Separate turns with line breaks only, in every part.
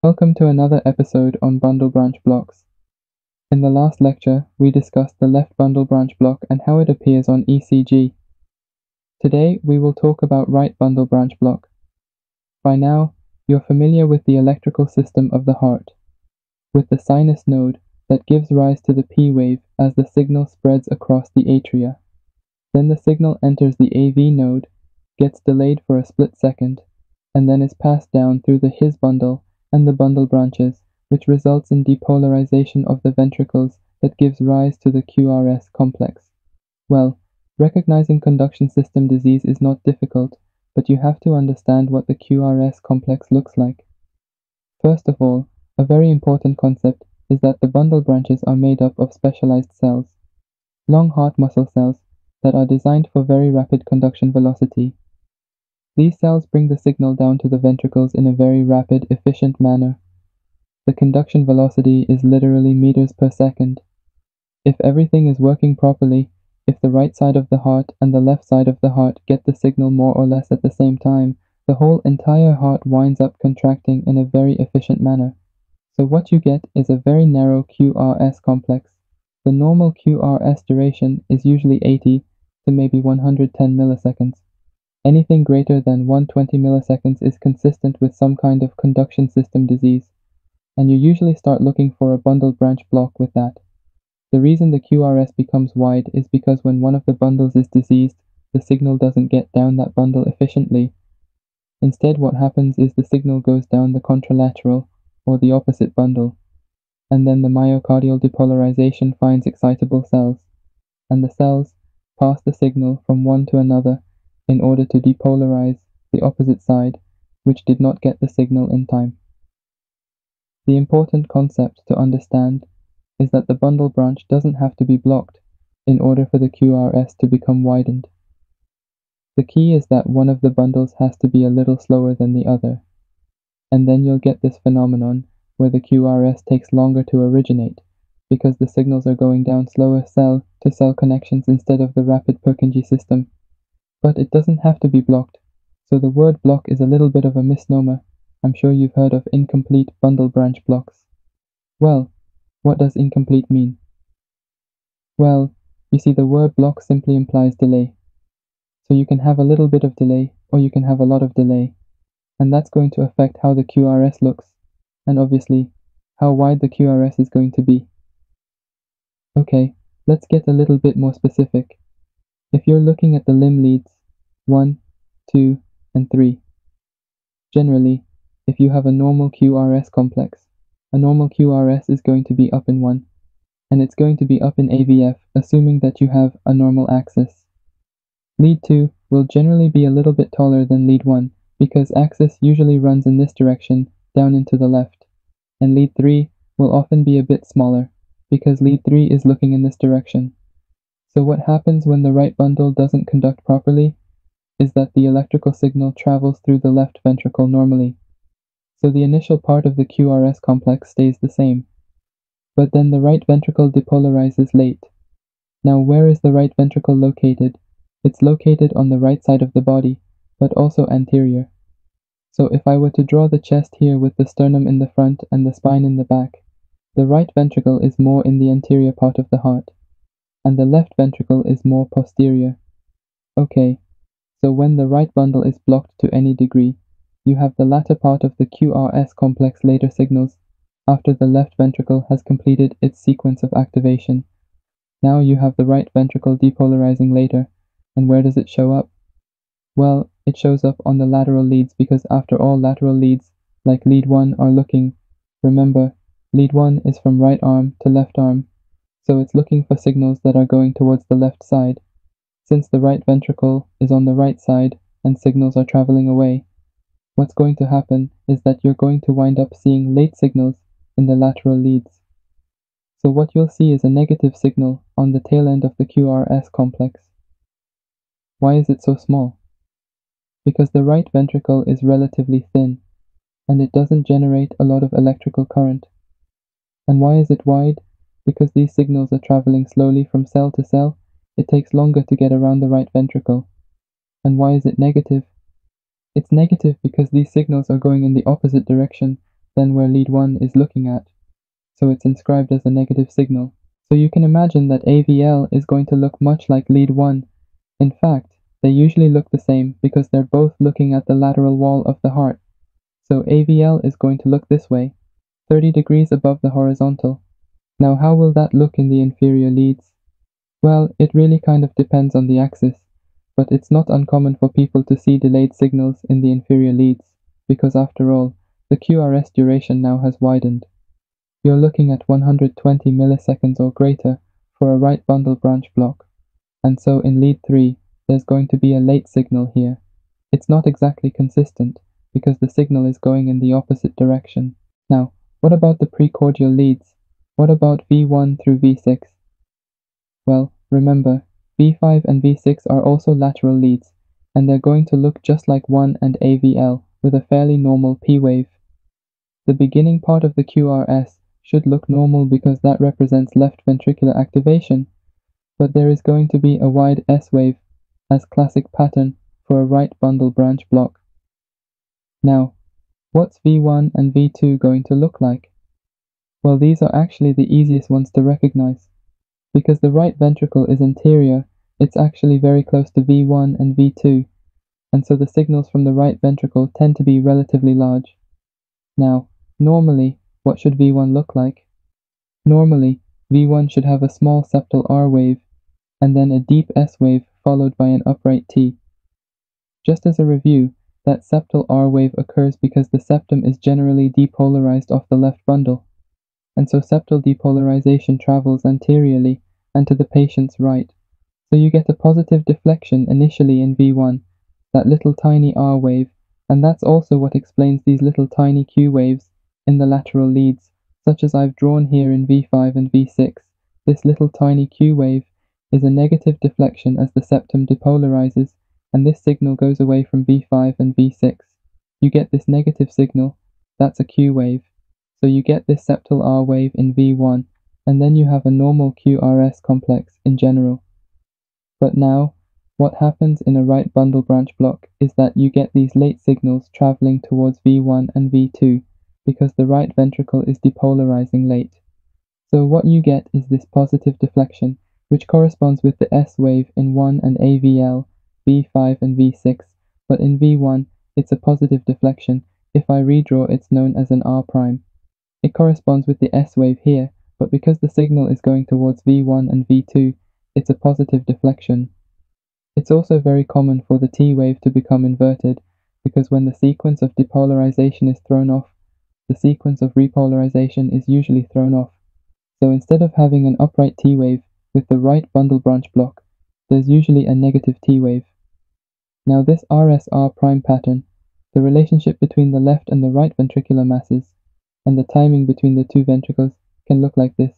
Welcome to another episode on bundle branch blocks. In the last lecture, we discussed the left bundle branch block and how it appears on ECG. Today, we will talk about right bundle branch block. By now, you're familiar with the electrical system of the heart, with the sinus node that gives rise to the P wave as the signal spreads across the atria. Then the signal enters the AV node, gets delayed for a split second, and then is passed down through the His bundle and the bundle branches, which results in depolarization of the ventricles that gives rise to the QRS complex. Well, recognizing conduction system disease is not difficult, but you have to understand what the QRS complex looks like. First of all, a very important concept is that the bundle branches are made up of specialized cells, long heart muscle cells that are designed for very rapid conduction velocity. These cells bring the signal down to the ventricles in a very rapid, efficient manner. The conduction velocity is literally meters per second. If everything is working properly, if the right side of the heart and the left side of the heart get the signal more or less at the same time, the whole entire heart winds up contracting in a very efficient manner. So what you get is a very narrow QRS complex. The normal QRS duration is usually 80 to maybe 110 milliseconds. Anything greater than 120 milliseconds is consistent with some kind of conduction system disease, and you usually start looking for a bundle branch block with that. The reason the QRS becomes wide is because when one of the bundles is diseased, the signal doesn't get down that bundle efficiently. Instead, what happens is the signal goes down the contralateral or the opposite bundle, and then the myocardial depolarization finds excitable cells, and the cells pass the signal from one to another in order to depolarize the opposite side, which did not get the signal in time. The important concept to understand is that the bundle branch doesn't have to be blocked in order for the QRS to become widened. The key is that one of the bundles has to be a little slower than the other and then you'll get this phenomenon where the QRS takes longer to originate because the signals are going down slower cell to cell connections instead of the rapid Purkinje system. But it doesn't have to be blocked, so the word block is a little bit of a misnomer. I'm sure you've heard of incomplete bundle branch blocks. Well, what does incomplete mean? Well, you see the word block simply implies delay. So you can have a little bit of delay or you can have a lot of delay and that's going to affect how the QRS looks, and obviously, how wide the QRS is going to be. Okay, let's get a little bit more specific. If you're looking at the limb leads 1, 2, and 3, generally, if you have a normal QRS complex, a normal QRS is going to be up in 1, and it's going to be up in AVF assuming that you have a normal axis. Lead 2 will generally be a little bit taller than lead 1, because axis usually runs in this direction down into the left, and lead 3 will often be a bit smaller because lead 3 is looking in this direction. So what happens when the right bundle doesn't conduct properly is that the electrical signal travels through the left ventricle normally. So the initial part of the QRS complex stays the same. But then the right ventricle depolarizes late. Now where is the right ventricle located? It's located on the right side of the body, but also anterior. So if I were to draw the chest here with the sternum in the front and the spine in the back, the right ventricle is more in the anterior part of the heart, and the left ventricle is more posterior. Okay, so when the right bundle is blocked to any degree, you have the latter part of the QRS complex later signals after the left ventricle has completed its sequence of activation. Now you have the right ventricle depolarizing later, and where does it show up? Well, it shows up on the lateral leads because after all lateral leads, like lead 1, are looking. Remember, lead 1 is from right arm to left arm, so it's looking for signals that are going towards the left side. Since the right ventricle is on the right side and signals are traveling away, what's going to happen is that you're going to wind up seeing late signals in the lateral leads. So what you'll see is a negative signal on the tail end of the QRS complex. Why is it so small? because the right ventricle is relatively thin, and it doesn't generate a lot of electrical current. And why is it wide? Because these signals are traveling slowly from cell to cell, it takes longer to get around the right ventricle. And why is it negative? It's negative because these signals are going in the opposite direction than where lead 1 is looking at, so it's inscribed as a negative signal. So you can imagine that AVL is going to look much like lead 1. In fact, they usually look the same because they're both looking at the lateral wall of the heart. So AVL is going to look this way, 30 degrees above the horizontal. Now how will that look in the inferior leads? Well, it really kind of depends on the axis, but it's not uncommon for people to see delayed signals in the inferior leads, because after all, the QRS duration now has widened. You're looking at 120 milliseconds or greater for a right bundle branch block, and so in lead 3 there's going to be a late signal here. It's not exactly consistent, because the signal is going in the opposite direction. Now, what about the precordial leads? What about V1 through V6? Well, remember, V5 and V6 are also lateral leads, and they're going to look just like 1 and AVL, with a fairly normal P wave. The beginning part of the QRS should look normal because that represents left ventricular activation, but there is going to be a wide S wave as classic pattern for a right bundle branch block. Now, what's V1 and V2 going to look like? Well, these are actually the easiest ones to recognize. Because the right ventricle is anterior, it's actually very close to V1 and V2, and so the signals from the right ventricle tend to be relatively large. Now, normally, what should V1 look like? Normally, V1 should have a small septal R wave, and then a deep S wave followed by an upright T. Just as a review, that septal R wave occurs because the septum is generally depolarized off the left bundle, and so septal depolarization travels anteriorly and to the patient's right. So you get a positive deflection initially in V1, that little tiny R wave, and that's also what explains these little tiny Q waves in the lateral leads, such as I've drawn here in V5 and V6. This little tiny Q wave is a negative deflection as the septum depolarizes, and this signal goes away from V5 and V6. You get this negative signal, that's a Q wave. So you get this septal R wave in V1, and then you have a normal QRS complex in general. But now, what happens in a right bundle branch block is that you get these late signals traveling towards V1 and V2 because the right ventricle is depolarizing late. So what you get is this positive deflection, which corresponds with the S wave in 1 and AVL, V5 and V6, but in V1 it's a positive deflection. If I redraw it's known as an R prime. It corresponds with the S wave here, but because the signal is going towards V1 and V2, it's a positive deflection. It's also very common for the T wave to become inverted, because when the sequence of depolarization is thrown off, the sequence of repolarization is usually thrown off. So instead of having an upright T wave with the right bundle branch block, there's usually a negative T wave. Now this RSR prime pattern, the relationship between the left and the right ventricular masses, and the timing between the two ventricles can look like this,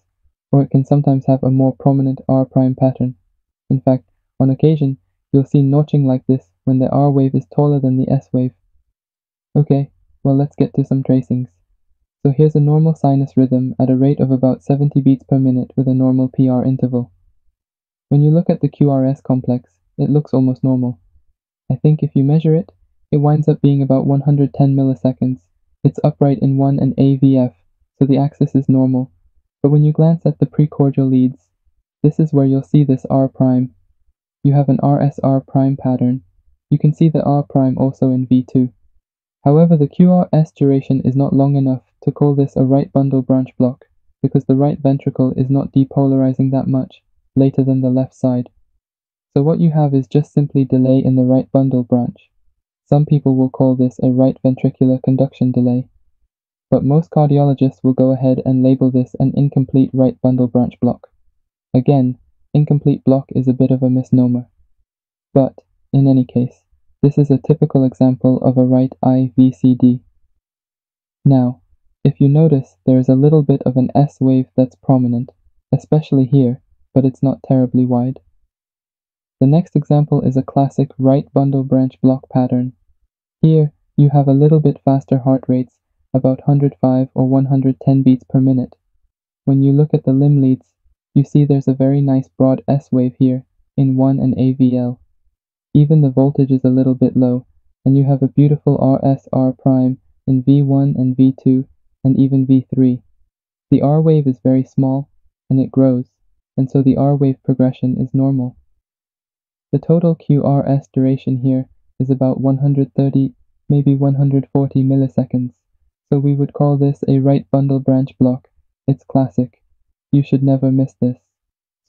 or it can sometimes have a more prominent R prime pattern. In fact, on occasion, you'll see notching like this when the R wave is taller than the S wave. Okay, well let's get to some tracings. So here's a normal sinus rhythm at a rate of about 70 beats per minute with a normal PR interval. When you look at the QRS complex, it looks almost normal. I think if you measure it, it winds up being about 110 milliseconds, it's upright in 1 and AVF, so the axis is normal. But when you glance at the precordial leads, this is where you'll see this R prime. You have an RSR prime pattern. You can see the R prime also in V2. However, the QRS duration is not long enough to call this a right bundle branch block, because the right ventricle is not depolarizing that much later than the left side. So what you have is just simply delay in the right bundle branch. Some people will call this a right ventricular conduction delay, but most cardiologists will go ahead and label this an incomplete right bundle branch block. Again, incomplete block is a bit of a misnomer. But, in any case, this is a typical example of a right IVCD. Now, if you notice there is a little bit of an S wave that's prominent, especially here, but it's not terribly wide. The next example is a classic right bundle branch block pattern here, you have a little bit faster heart rates, about 105 or 110 beats per minute. When you look at the limb leads, you see there's a very nice broad S wave here, in 1 and AVL. Even the voltage is a little bit low, and you have a beautiful RSR prime in V1 and V2 and even V3. The R wave is very small, and it grows, and so the R wave progression is normal. The total QRS duration here is about 130, maybe 140 milliseconds, so we would call this a right bundle branch block. It's classic. You should never miss this.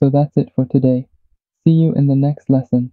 So that's it for today. See you in the next lesson.